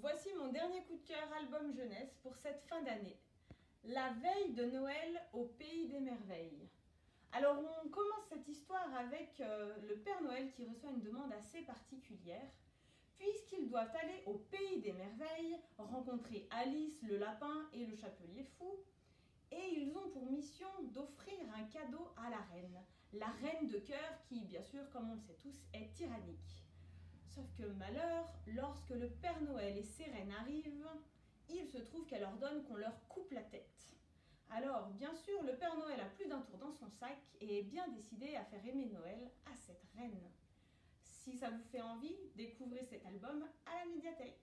Voici mon dernier coup de cœur album jeunesse pour cette fin d'année. La veille de Noël au pays des merveilles. Alors on commence cette histoire avec euh, le Père Noël qui reçoit une demande assez particulière, puisqu'ils doivent aller au pays des merveilles, rencontrer Alice, le lapin et le chapelier fou, et ils ont pour mission d'offrir un cadeau à la reine, la reine de cœur qui, bien sûr, comme on le sait tous, est tyrannique. Malheur, lorsque le Père Noël et ses reines arrivent, il se trouve qu'elle ordonne qu'on leur coupe la tête. Alors, bien sûr, le Père Noël a plus d'un tour dans son sac et est bien décidé à faire aimer Noël à cette reine. Si ça vous fait envie, découvrez cet album à la médiathèque.